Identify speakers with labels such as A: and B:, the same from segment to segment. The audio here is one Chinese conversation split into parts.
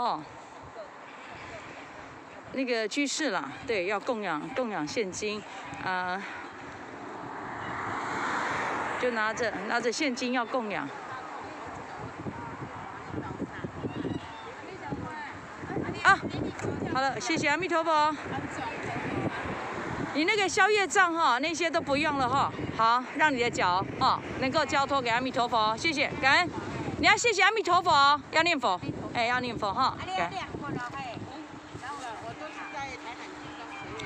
A: 哦，那个居士啦，对，要供养供养现金，啊、就拿着拿着现金要供养。啊，好了，谢谢阿弥陀佛。你那个消业障哈，那些都不用了哈。好，让你的脚哦能够交托给阿弥陀佛，谢谢，感恩。你要谢谢阿弥陀佛，要念佛，哎，要念佛哈。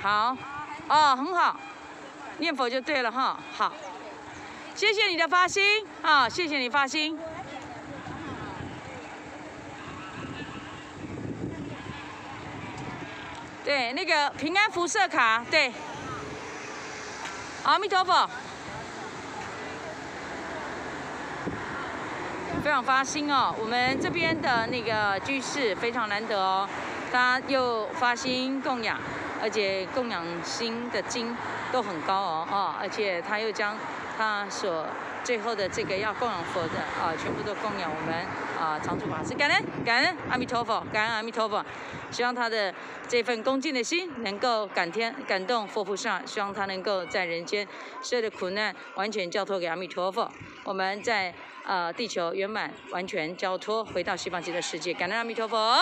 A: 好，哦，很好，念佛就对了哈。好，谢谢你的发心啊，谢谢你发心。对，那个平安辐射卡，对。阿弥陀佛，非常发心哦。我们这边的那个居士非常难得哦，他又发心供养，而且供养心的经都很高哦，哦，而且他又将他所最后的这个要供养佛的啊，全部都供养我们啊常住法师，感恩感恩阿弥陀佛，感恩阿弥陀佛。希望他的这份恭敬的心能够感天感动佛菩萨，希望他能够在人间所有的苦难完全交托给阿弥陀佛。我们在呃地球圆满完全交托，回到西方极乐世界，感恩阿弥陀佛。